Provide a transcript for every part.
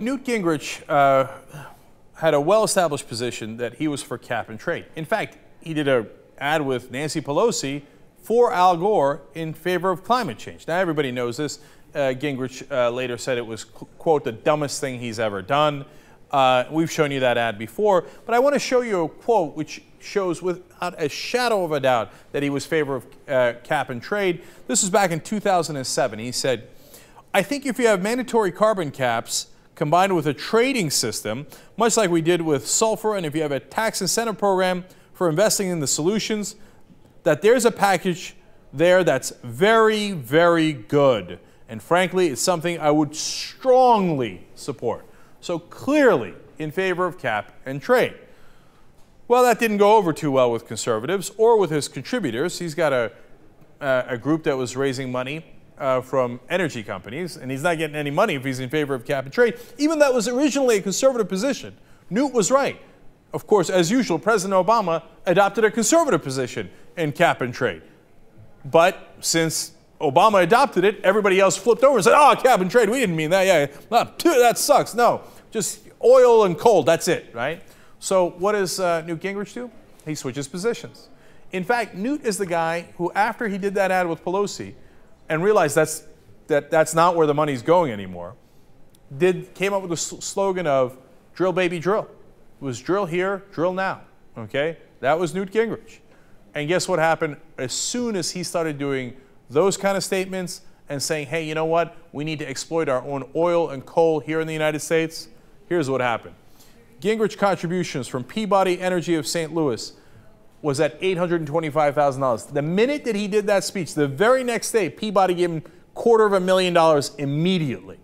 Newt Gingrich uh, had a well-established position that he was for cap and trade. In fact, he did a ad with Nancy Pelosi for Al Gore in favor of climate change. Now everybody knows this. Uh, Gingrich uh, later said it was quote the dumbest thing he's ever done. Uh, we've shown you that ad before, but I want to show you a quote which shows without a shadow of a doubt that he was favor of uh, cap and trade. This was back in 2007. He said, "I think if you have mandatory carbon caps." Combined with a trading system, much like we did with sulfur, and if you have a tax incentive program for investing in the solutions, that there's a package there that's very, very good. And frankly, it's something I would strongly support. So clearly in favor of cap and trade. Well, that didn't go over too well with conservatives or with his contributors. He's got a, a group that was raising money uh, from energy companies, and he's not getting any money if he's in favor of cap and trade. Even that was originally a conservative position. Newt was right. Of course, as usual, President Obama adopted a conservative position in cap and trade. But since Obama adopted it, everybody else flipped over and said, oh, cap and trade, we didn't mean that. Yeah, no, that sucks. No, just oil and coal, that's it, right? So what does uh, Newt Gingrich do? He switches positions. In fact, Newt is the guy who, after he did that ad with Pelosi, and realized that's, that that's not where the money's going anymore, did, came up with a slogan of drill baby drill. It was drill here, drill now. Okay? That was Newt Gingrich. And guess what happened? As soon as he started doing those kind of statements and saying, hey, you know what? We need to exploit our own oil and coal here in the United States, here's what happened. Gingrich contributions from Peabody Energy of St. Louis was at $825,000. The minute that he did that speech, the very next day, Peabody gave him quarter of a million dollars immediately.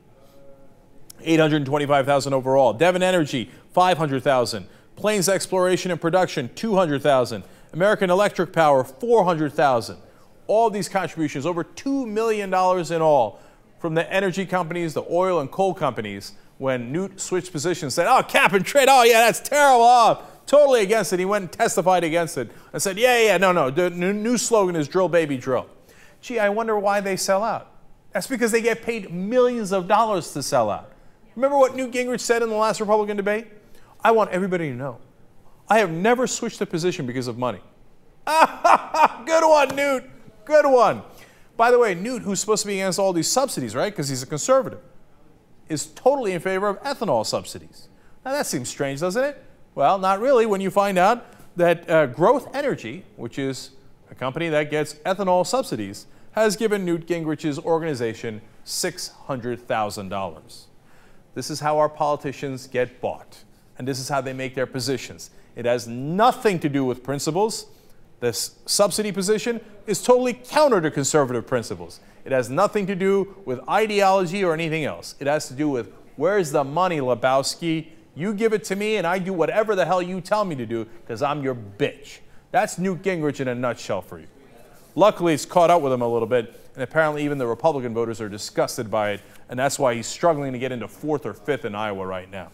825,000 overall. Devon Energy, 500,000. Plains Exploration and Production, 200,000. American Electric Power, 400,000. All these contributions, over $2 million in all from the energy companies, the oil and coal companies, when Newt switched positions, said, oh, cap and trade, oh yeah, that's terrible. Oh, totally against it. He went and testified against it and said, yeah, yeah, no, no, the new slogan is drill, baby, drill. Gee, I wonder why they sell out. That's because they get paid millions of dollars to sell out. Remember what Newt Gingrich said in the last Republican debate? I want everybody to know. I have never switched a position because of money. Good one, Newt. Good one. By the way, Newt, who's supposed to be against all these subsidies, right, because he's a conservative, is totally in favor of ethanol subsidies. Now that seems strange, doesn't it? Well, not really when you find out that uh, Growth Energy, which is a company that gets ethanol subsidies, has given Newt Gingrich's organization $600,000. This is how our politicians get bought, and this is how they make their positions. It has nothing to do with principles. This subsidy position is totally counter to conservative principles. It has nothing to do with ideology or anything else. It has to do with where's the money, Lebowski? You give it to me and I do whatever the hell you tell me to do because I'm your bitch. That's Newt Gingrich in a nutshell for you. Luckily, it's caught up with him a little bit, and apparently even the Republican voters are disgusted by it, and that's why he's struggling to get into fourth or fifth in Iowa right now.